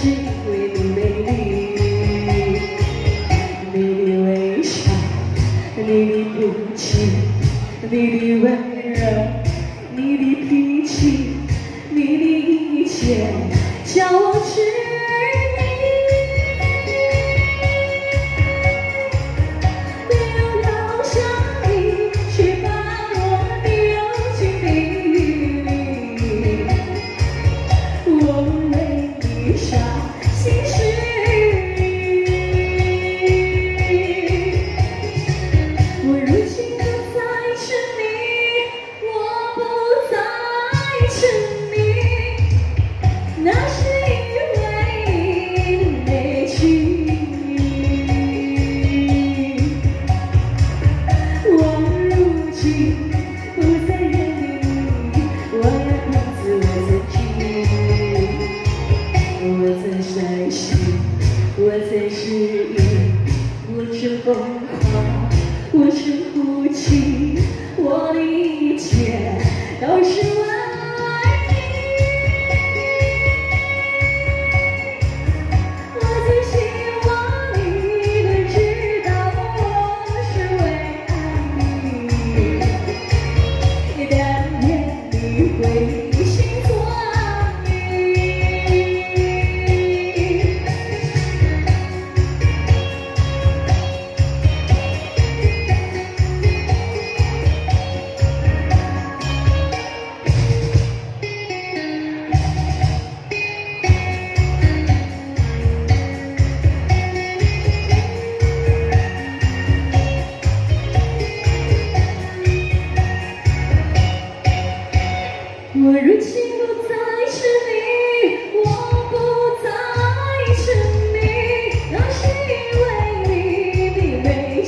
是因为你美丽，你的微笑，你的哭泣，你的温柔，你的脾气，你的一切，叫我我在伤心，我在失意，我正疯狂，我正哭泣，我的一切都是为爱你。我最希望你能知道，我是为爱你。但愿你会。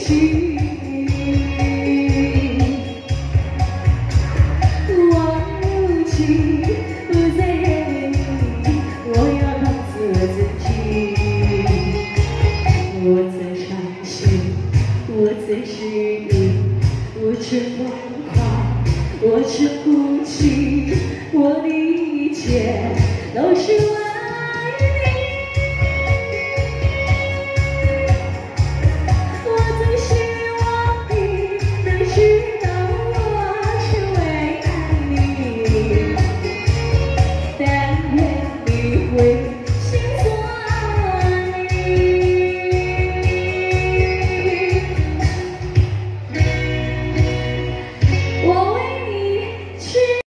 的美丽。我如今不再认你，我要告诉我自己，我在伤心，我在失忆，我却疯狂，我却哭泣。我的一切都是为 wait.